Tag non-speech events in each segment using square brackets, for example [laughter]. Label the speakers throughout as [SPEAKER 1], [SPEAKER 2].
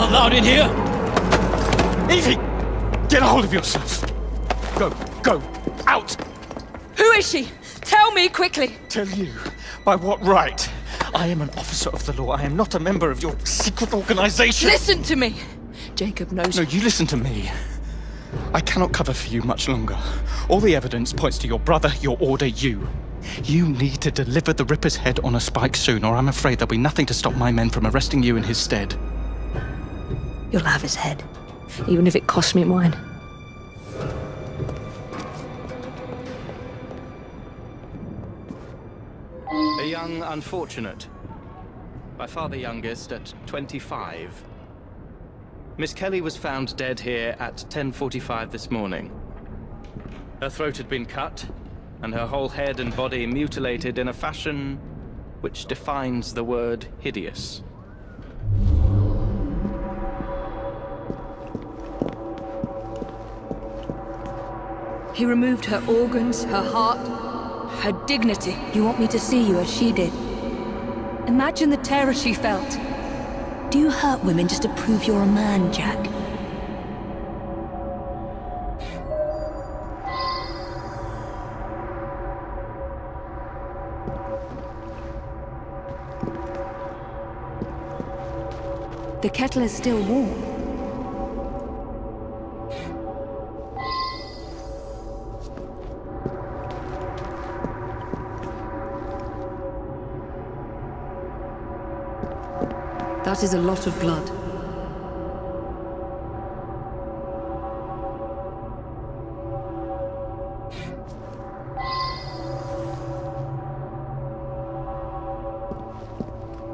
[SPEAKER 1] not allowed in here!
[SPEAKER 2] Evie! Get a hold of yourself! Go, go, out!
[SPEAKER 3] Who is she? Tell me quickly!
[SPEAKER 2] Tell you? By what right? I am an officer of the law. I am not a member of your secret organization.
[SPEAKER 3] Listen to me! Jacob knows.
[SPEAKER 2] No, you listen to me. I cannot cover for you much longer. All the evidence points to your brother, your order, you. You need to deliver the Ripper's head on a spike soon, or I'm afraid there'll be nothing to stop my men from arresting you in his stead.
[SPEAKER 3] You'll have his head, even if it costs me mine.
[SPEAKER 4] A young unfortunate. By far the youngest at 25. Miss Kelly was found dead here at 10.45 this morning. Her throat had been cut, and her whole head and body mutilated in a fashion which defines the word hideous.
[SPEAKER 3] He removed her organs, her heart, her dignity.
[SPEAKER 5] You want me to see you as she did?
[SPEAKER 3] Imagine the terror she felt.
[SPEAKER 5] Do you hurt women just to prove you're a man, Jack? The kettle is still warm. That is a lot of blood.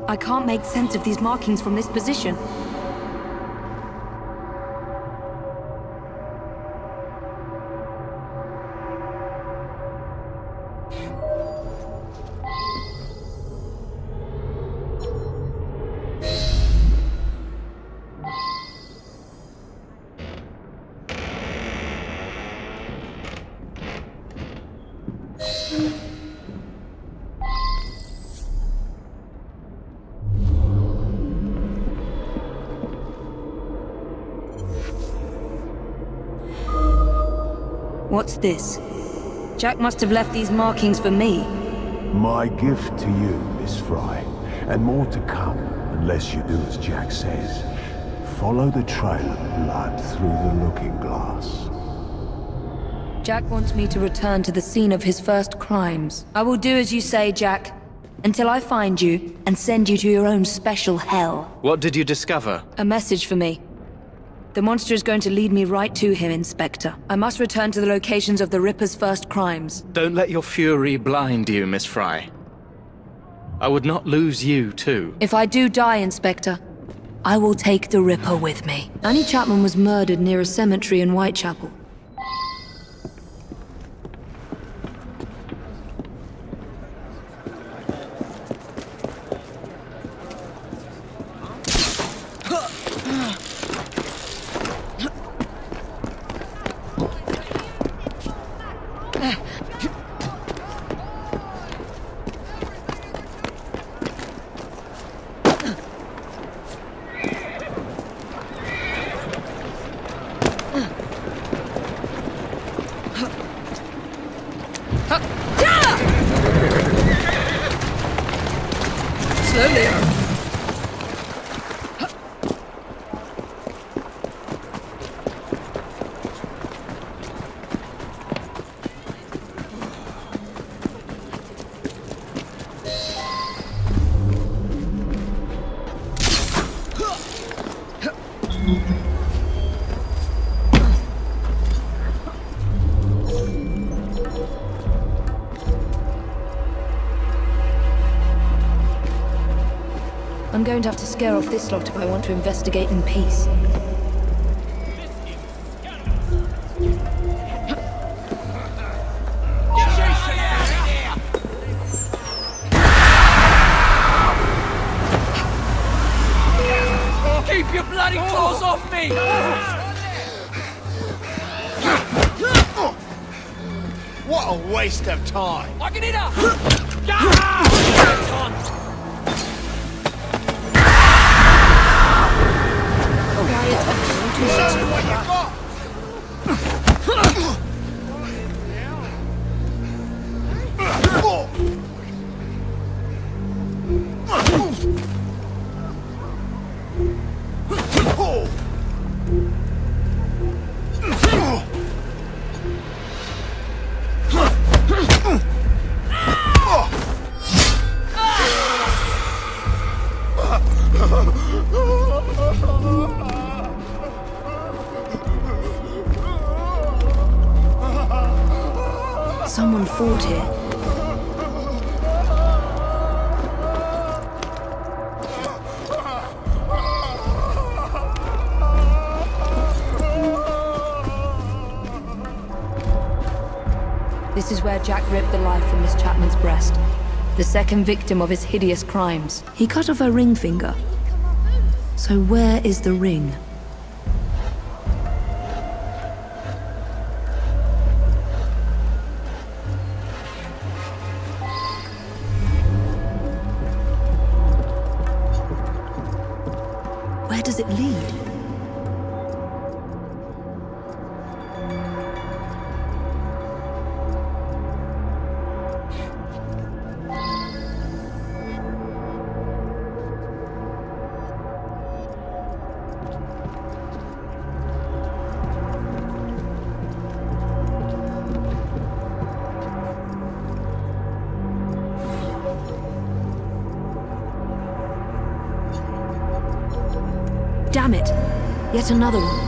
[SPEAKER 5] I can't make sense of these markings from this position. What's this? Jack must have left these markings for me.
[SPEAKER 6] My gift to you, Miss Frye. And more to come, unless you do as Jack says. Follow the trail of blood through the looking glass.
[SPEAKER 5] Jack wants me to return to the scene of his first crimes. I will do as you say, Jack. Until I find you and send you to your own special hell.
[SPEAKER 4] What did you discover?
[SPEAKER 5] A message for me. The monster is going to lead me right to him, Inspector. I must return to the locations of the Ripper's first crimes.
[SPEAKER 4] Don't let your fury blind you, Miss Frye. I would not lose you, too.
[SPEAKER 5] If I do die, Inspector, I will take the Ripper with me. Annie Chapman was murdered near a cemetery in Whitechapel. I'm going to have to scare off this lot if I want to investigate in peace. This is where Jack ripped the life from Miss Chapman's breast. The second victim of his hideous crimes. He cut off her ring finger. So where is the ring? Another one.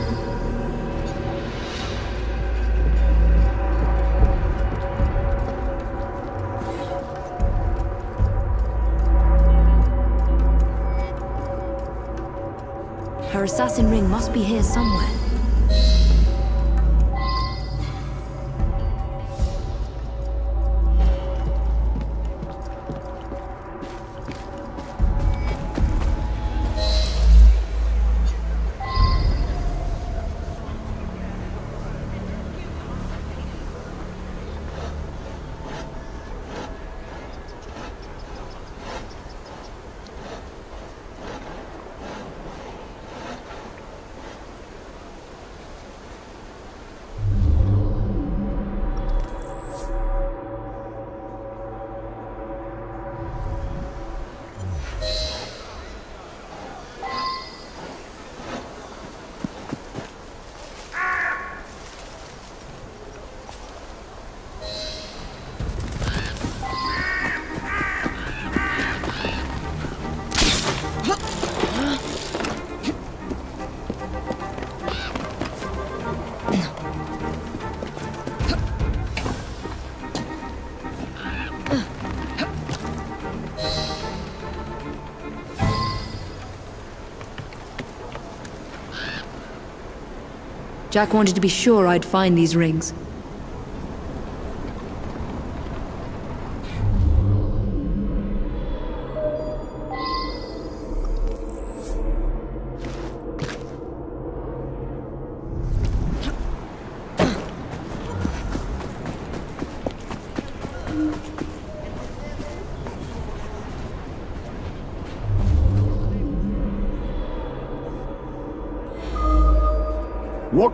[SPEAKER 5] Jack wanted to be sure I'd find these rings.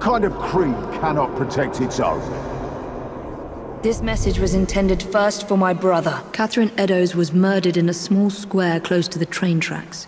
[SPEAKER 6] What kind of creed cannot protect its own?
[SPEAKER 5] This message was intended first for my brother. Catherine Eddowes was murdered in a small square close to the train tracks.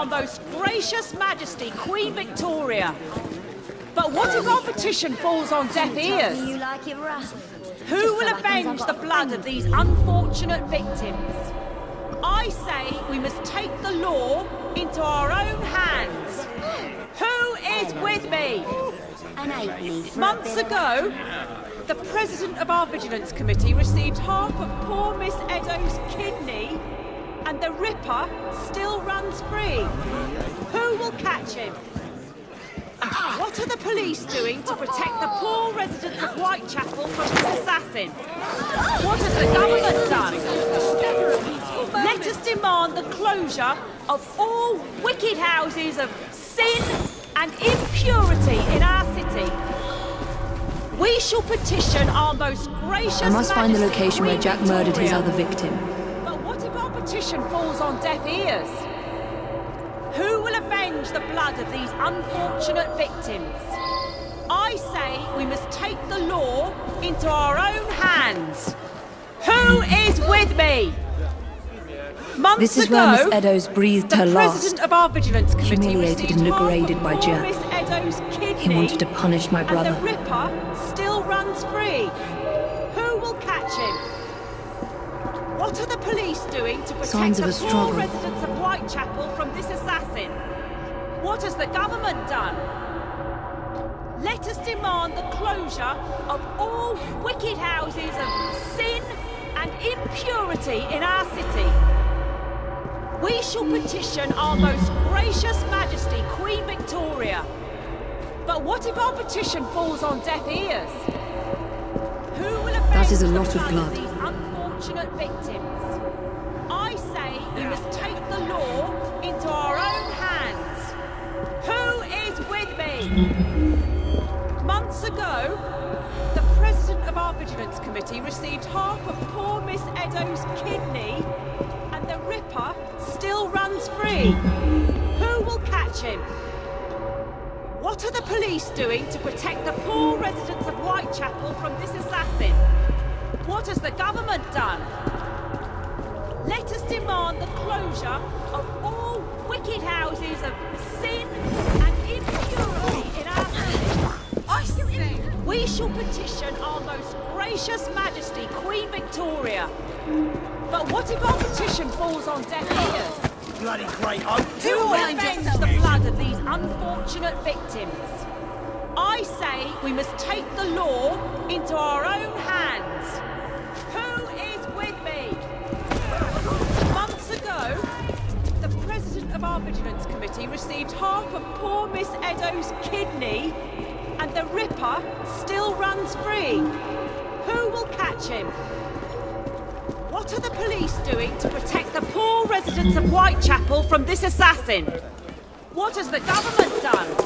[SPEAKER 7] Our most gracious majesty, Queen Victoria. But what if our petition falls on deaf ears?
[SPEAKER 8] You like it rough.
[SPEAKER 7] Who will
[SPEAKER 8] so that means
[SPEAKER 7] avenge the blood of these unfortunate victims? I say we must take the law into our own hands. Who is with me?
[SPEAKER 8] An eight me for a
[SPEAKER 7] Months ago, the president of our vigilance committee received half of poor Miss Eddowes' kidney, and the Ripper still runs free. Who will catch him? What are the police doing to protect the poor residents of Whitechapel from this assassin? What has the government done? Let us demand the closure of all wicked houses of sin and impurity in our city. We shall petition our most gracious
[SPEAKER 5] I must find the location where Jack murdered his other victim.
[SPEAKER 7] Petition falls on deaf ears? Who will avenge the blood of these unfortunate victims? I say we must take the law into our own hands. Who is with me? Months
[SPEAKER 5] This is
[SPEAKER 7] ago,
[SPEAKER 5] where Miss Eddowes breathed her last.
[SPEAKER 7] of our vigilance committee
[SPEAKER 5] Humiliated and degraded by Jack.
[SPEAKER 7] Miss Eddowes' kidney,
[SPEAKER 5] He wanted to punish my brother.
[SPEAKER 7] Police doing to protect
[SPEAKER 5] Signs
[SPEAKER 7] the poor residents of Whitechapel from this assassin? What has the government done? Let us demand the closure of all wicked houses of sin and impurity in our city. We shall petition our most gracious majesty, Queen Victoria. But what if our petition falls on deaf ears? Who will avenge
[SPEAKER 5] That is a
[SPEAKER 7] the
[SPEAKER 5] lot of blood.
[SPEAKER 7] these unfortunate victims? Must take the law into our own hands. Who is with me? Months ago, the president of our vigilance committee received half of poor Miss Eddowes' kidney, and the Ripper still runs free. Who will catch him? What are the police doing to protect the poor residents of Whitechapel from this assassin? What has the government done? Let us demand the closure of all wicked houses of sin and impurity in our city. I say we shall petition our most gracious majesty, Queen Victoria. But what if our petition falls on deaf ears?
[SPEAKER 9] Bloody great oak.
[SPEAKER 7] Who will avenge the blood of these unfortunate victims? I say we must take the law into our own hands. Vigilance committee received half of poor Miss Eddowes' kidney, and the Ripper still runs free. Who will catch him? What are the police doing to protect the poor residents of Whitechapel from this assassin? What has the government done?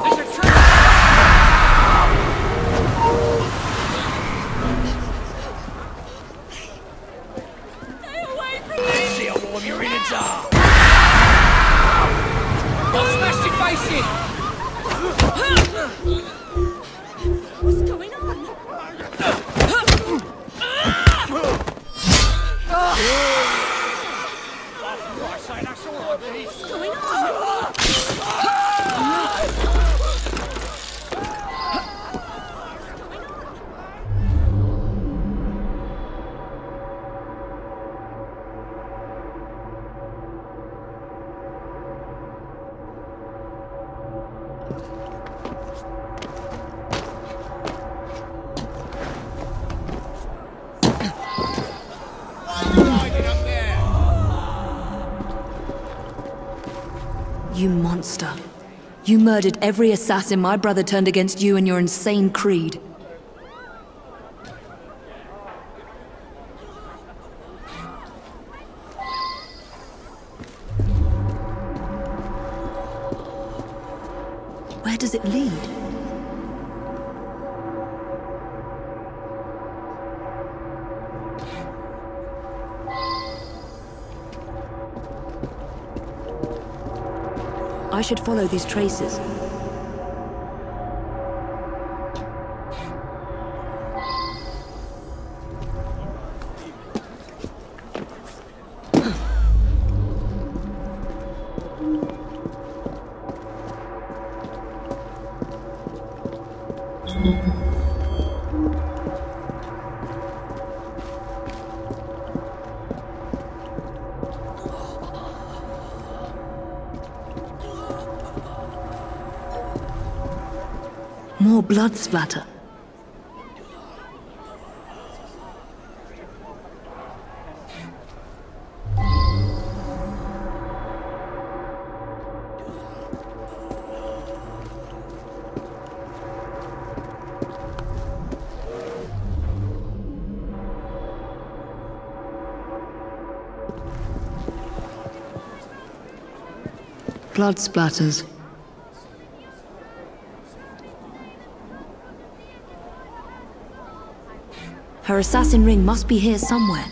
[SPEAKER 5] You monster. You murdered every assassin my brother turned against you and your insane creed. Should follow these traces. Blood. Blood splatters. Her assassin ring must be here somewhere.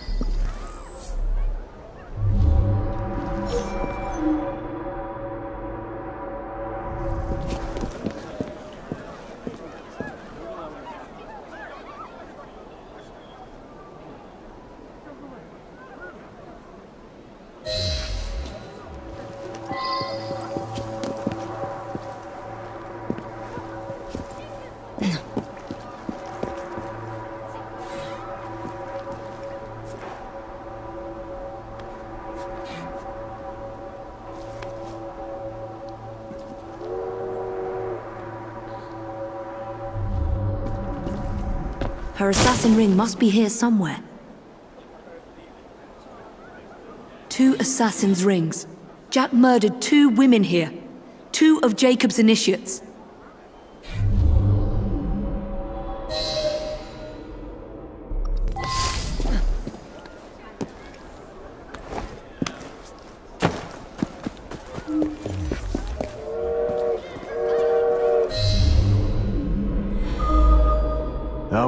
[SPEAKER 5] Assassin ring must be here somewhere. Two assassin's rings. Jack murdered two women here. Two of Jacob's initiates.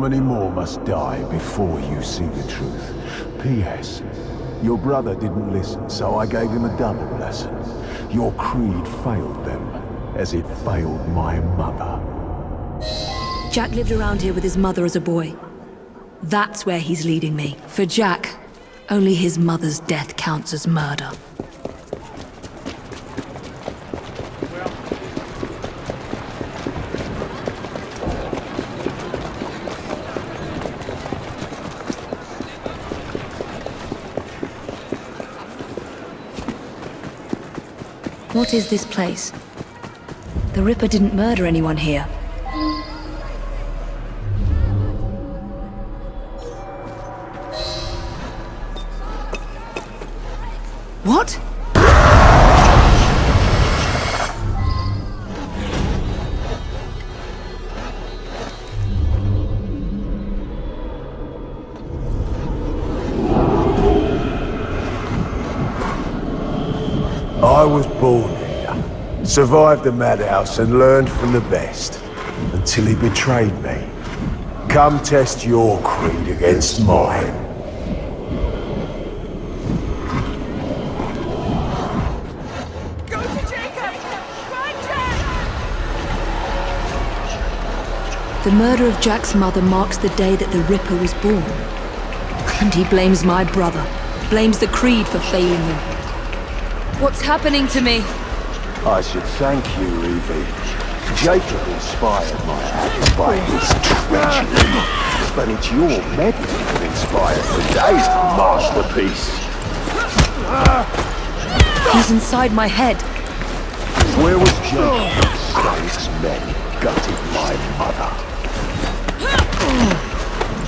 [SPEAKER 6] Many more must die before you see the truth? P.S. Your brother didn't listen, so I gave him a double lesson. Your creed failed them, as it failed my mother.
[SPEAKER 5] Jack lived around here with his mother as a boy. That's where he's leading me. For Jack, only his mother's death counts as murder. What is this place? The Ripper didn't murder anyone here.
[SPEAKER 6] Survived the madhouse and learned from the best, until he betrayed me. Come test your creed against mine.
[SPEAKER 7] Go to Jacob! Run, Jack!
[SPEAKER 5] The murder of Jack's mother marks the day that the Ripper was born. And he blames my brother, blames the Creed for failing him.
[SPEAKER 3] What's happening to me?
[SPEAKER 6] I should thank you, Evie. Jacob inspired my act by his treachery. But it's your medal that inspired today's masterpiece.
[SPEAKER 5] He's inside my head.
[SPEAKER 6] Where was Jacob? Slave's men gutted my mother.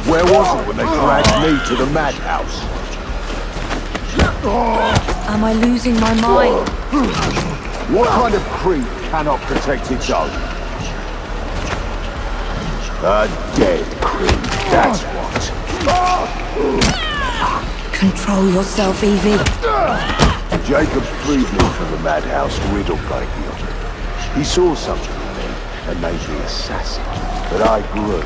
[SPEAKER 6] Where was it when they dragged me to the madhouse?
[SPEAKER 5] Am I losing my mind?
[SPEAKER 6] What kind of creed cannot protect its own? A dead creed, that's what.
[SPEAKER 5] Control yourself, Evie.
[SPEAKER 6] Jacob freed me from the madhouse riddled by guilt. He saw something in me and made me assassin. But I grew.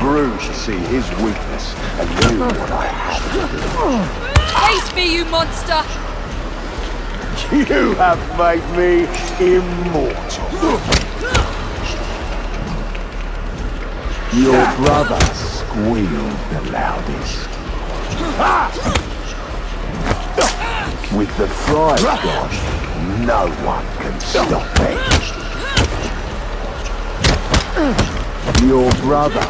[SPEAKER 6] Grew to see his weakness and knew what I had to do.
[SPEAKER 3] Face me, you monster! [laughs]
[SPEAKER 6] You have made me immortal. Your brother squealed the loudest. [laughs] With the Friar gone, no one can stop it. Your brother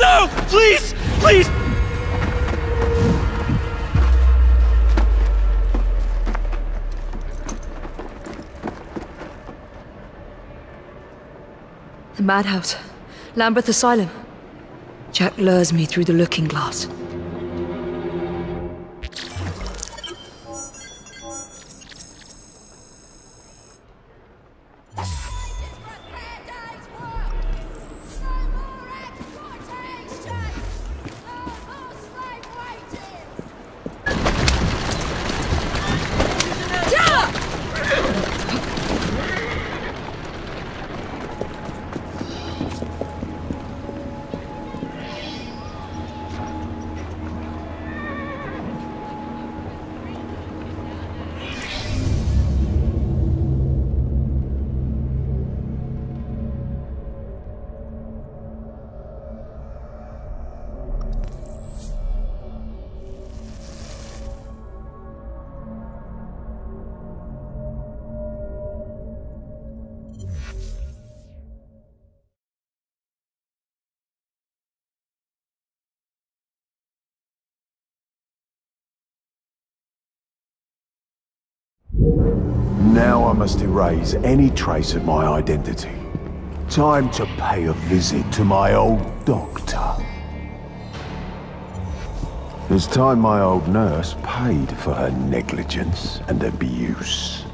[SPEAKER 3] No! Please! Please!
[SPEAKER 5] Madhouse. Lambeth Asylum. Jack lures me through the looking glass.
[SPEAKER 6] Now I must erase any trace of my identity. Time to pay a visit to my old doctor. It's time my old nurse paid for her negligence and abuse.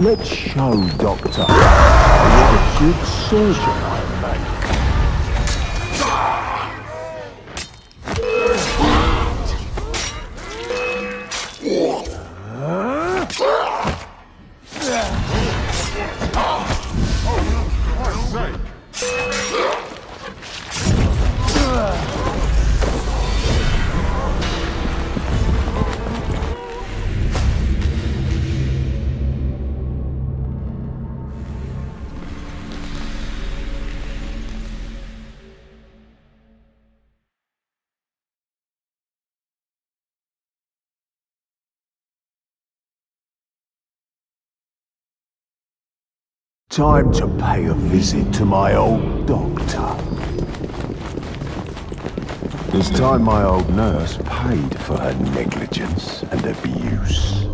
[SPEAKER 6] Let's show Doctor. What a good surgeon Time to pay a visit to my old doctor. It's time my old nurse paid for her negligence and abuse.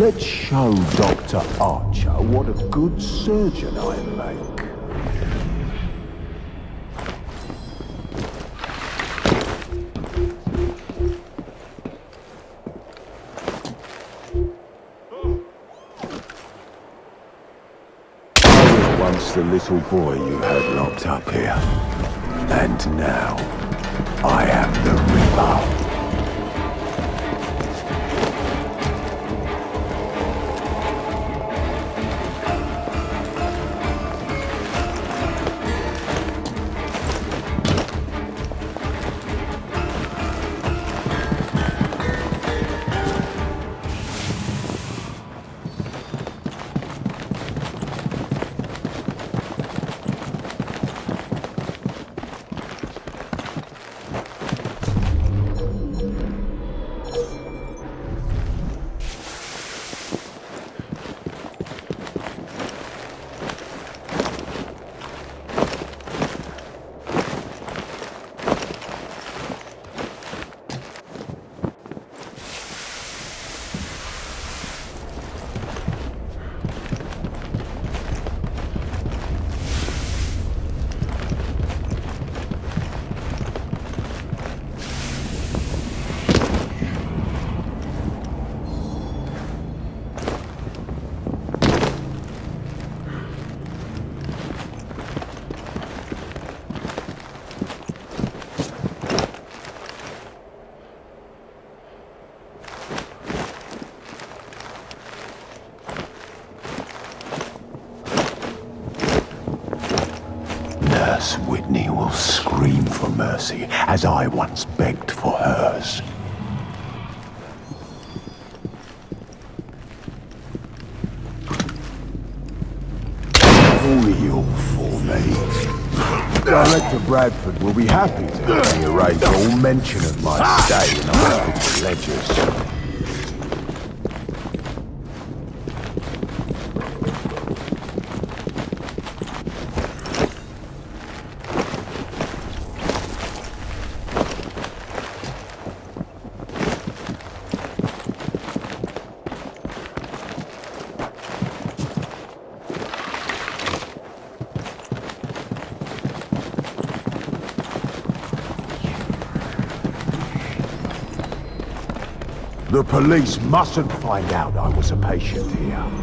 [SPEAKER 6] Let's show Dr. Archer what a good surgeon I make. I was once the little boy you had locked up here. And now, I am the Ripper. As I once begged for hers. Real for me. Director Bradford will be happy to have me erase all mention of my stay in the hospital ledgers. Police mustn't find out I was a patient here.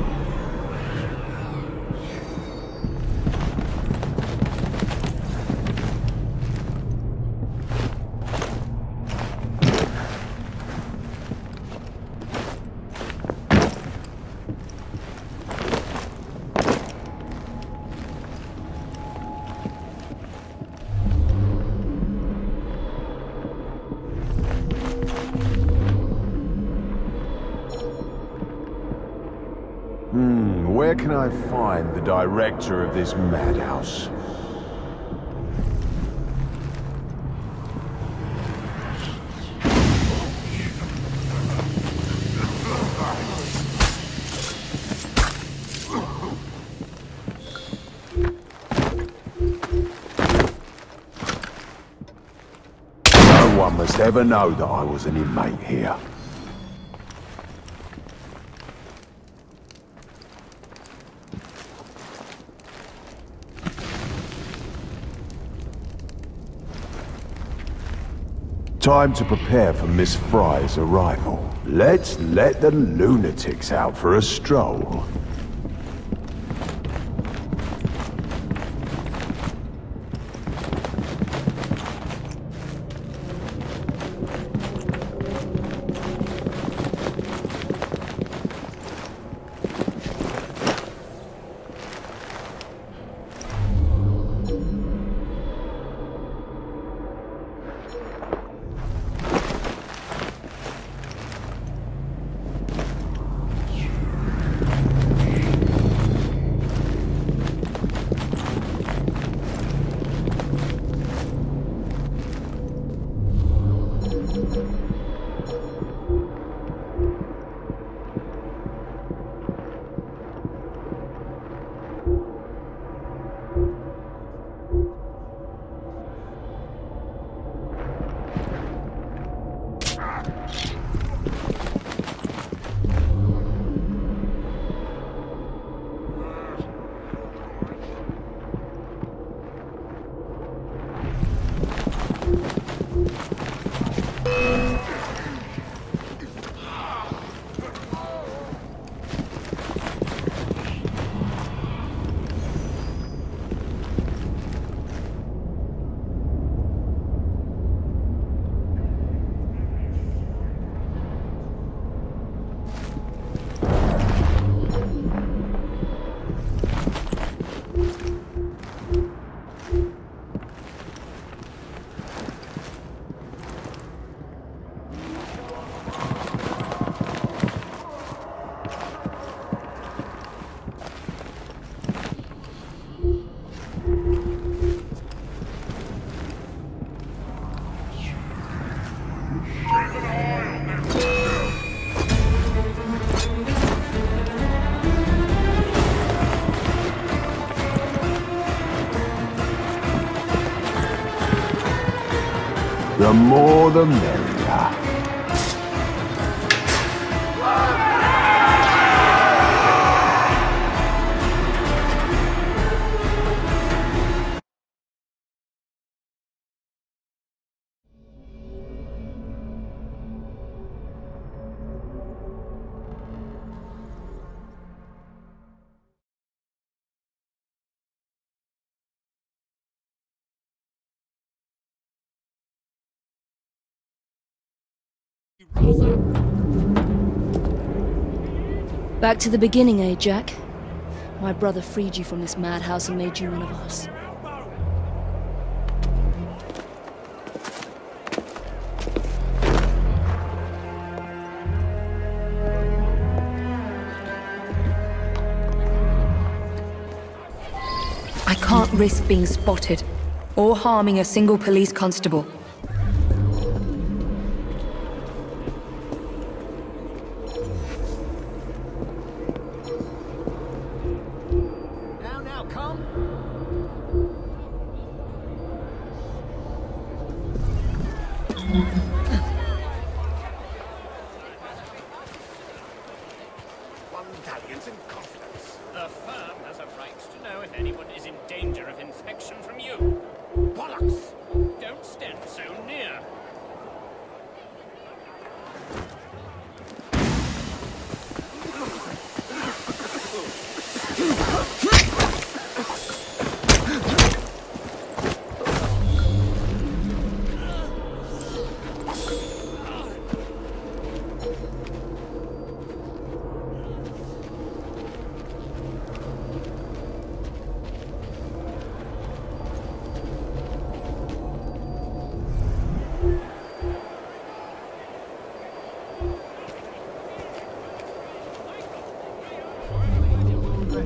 [SPEAKER 6] Where can I find the director of this madhouse? No one must ever know that I was an inmate here. Time to prepare for Miss Frye's arrival. Let's let the lunatics out for a stroll. The
[SPEAKER 5] Back to the beginning, eh, Jack? My brother freed you from this madhouse and made you one of us. I can't risk being spotted, or harming a single police constable.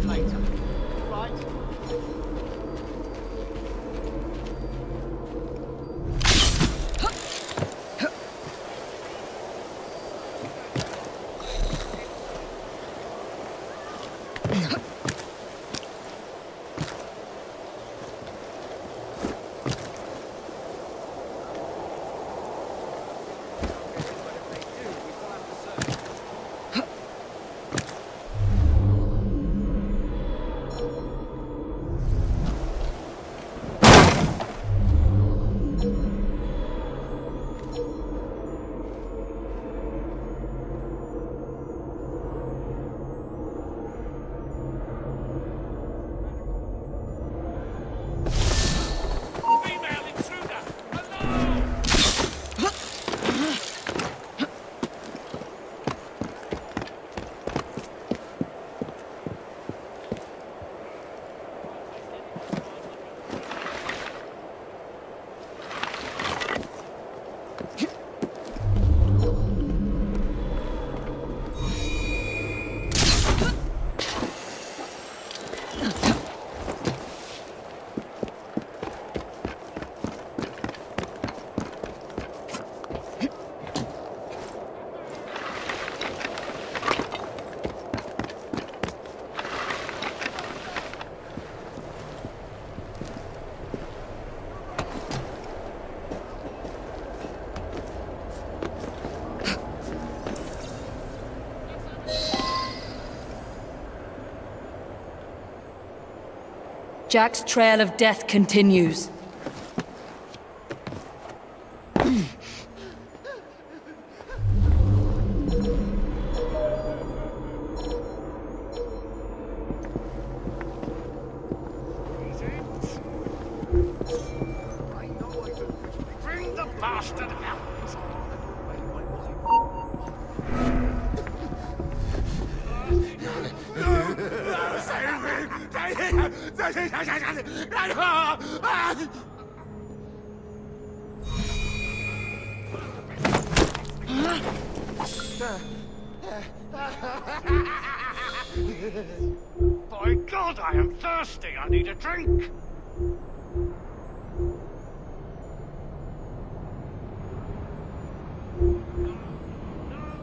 [SPEAKER 9] Later. Right.
[SPEAKER 3] Jack's trail of death continues.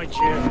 [SPEAKER 9] Find you.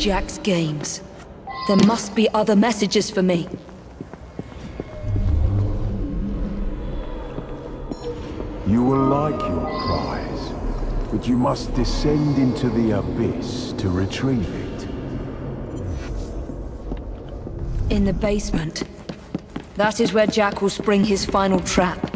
[SPEAKER 5] Jack's games. There must be other messages for me.
[SPEAKER 6] You will like your prize, but you must descend into the abyss to retrieve it.
[SPEAKER 5] In the basement. That is where Jack will spring his final trap.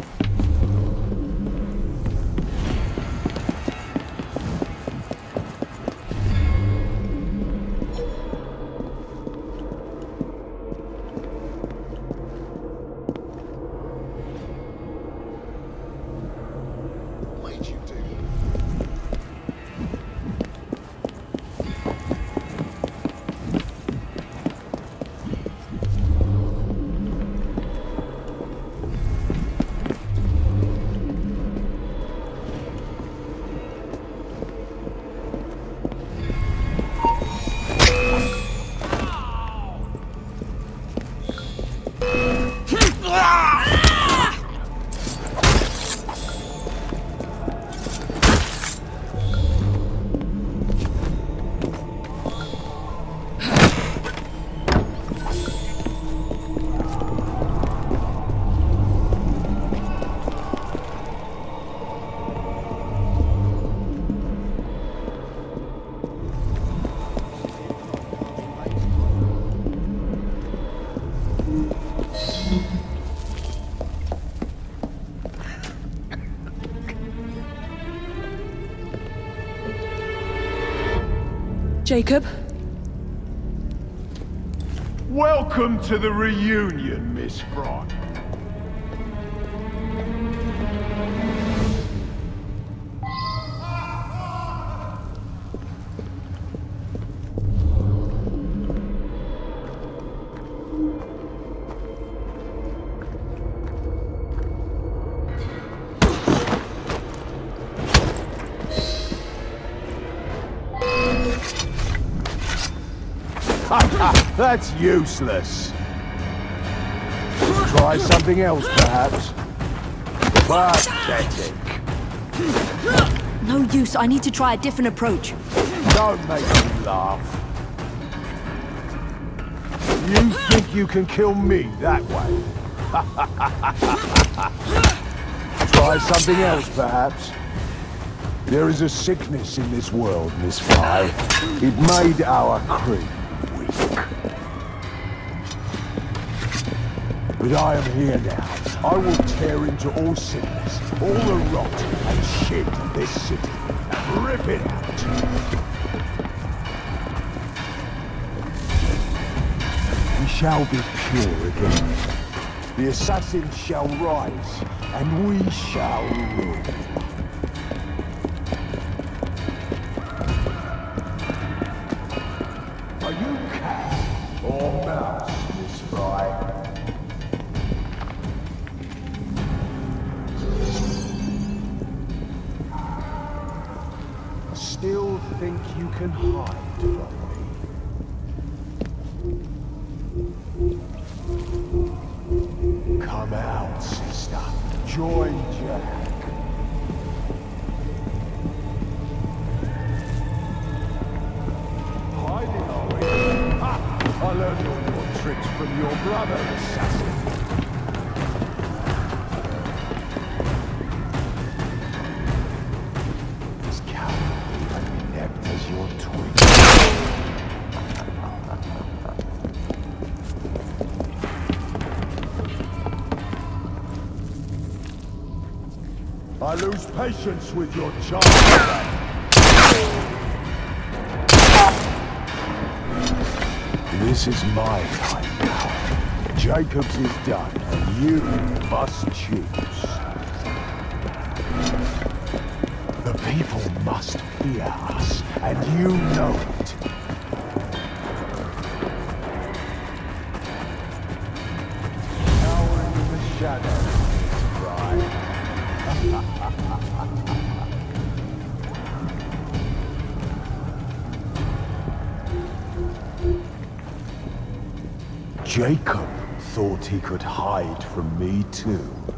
[SPEAKER 3] Jacob?
[SPEAKER 6] Welcome to the reunion, Miss Frye. That's useless. Try something else, perhaps. Pathetic.
[SPEAKER 5] No use, I need to try a different approach.
[SPEAKER 6] Don't make me laugh. You think you can kill me that way? [laughs] Try something else, perhaps. There is a sickness in this world, Miss Frye. It made our crew But I am here now. I will tear into all sickness, all the rot and shit of this city, and rip it out. We shall be pure again. The assassins shall rise, and we shall rule. Think patience with your child. This is my time now. Jacobs is done, and you must choose. The people must fear us, and you know it. Jacob thought he could hide from me too.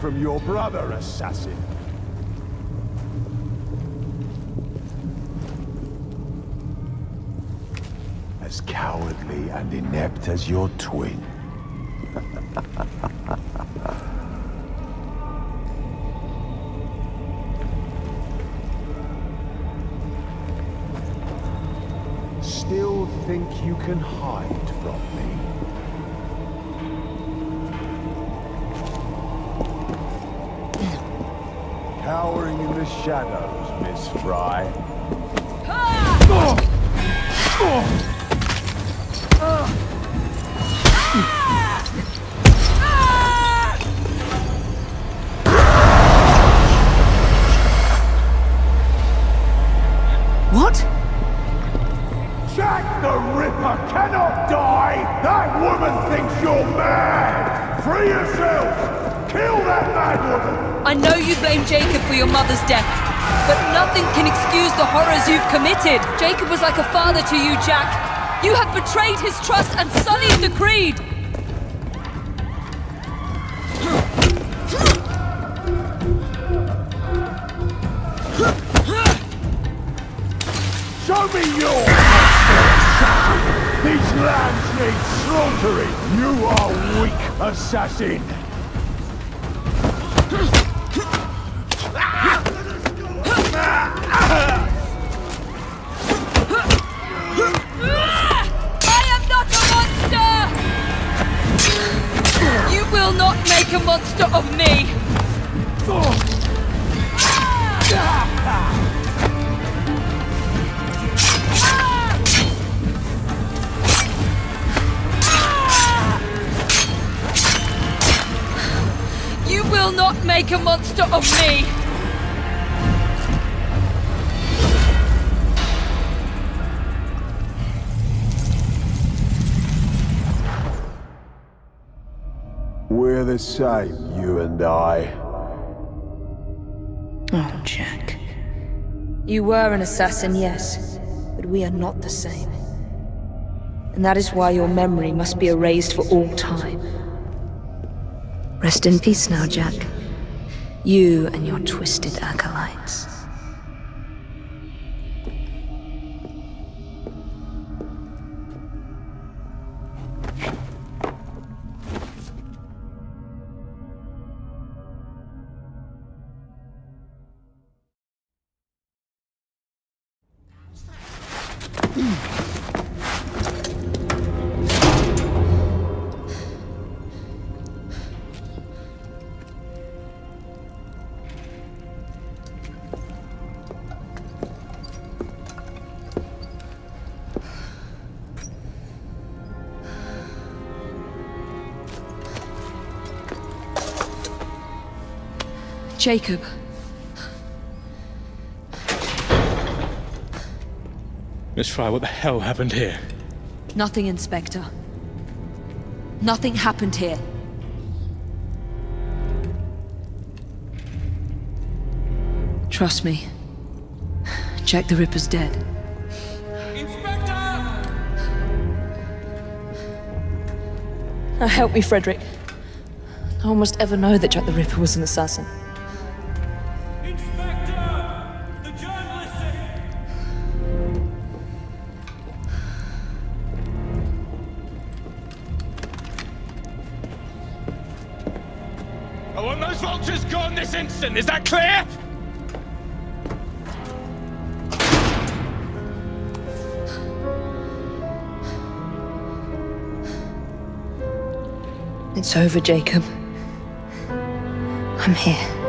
[SPEAKER 6] From your brother, assassin. As cowardly and inept as your twin. [laughs] Still think you can shadows,
[SPEAKER 3] I know you blame Jacob for your mother's death, but nothing can excuse the horrors you've committed. Jacob was like a father to you, Jack. You have betrayed his trust and sullied the creed.
[SPEAKER 6] Show me your These lambs need slaughtering! You are weak, assassin!
[SPEAKER 3] Make a monster of me! You will not make a monster of me!
[SPEAKER 6] Same, you and I.
[SPEAKER 5] Oh, Jack. You were an assassin, yes, but we are not the same. And that is why your memory must be erased for all time. Rest in peace now, Jack. You and your twisted acolytes.
[SPEAKER 3] Jacob.
[SPEAKER 1] Miss Frye, what the hell happened here?
[SPEAKER 3] Nothing, Inspector. Nothing happened here. Trust me. Jack the Ripper's dead. Now help me, Frederick. No one must ever know that Jack the Ripper was an assassin.
[SPEAKER 1] Is that clear?
[SPEAKER 5] It's over, Jacob. I'm here.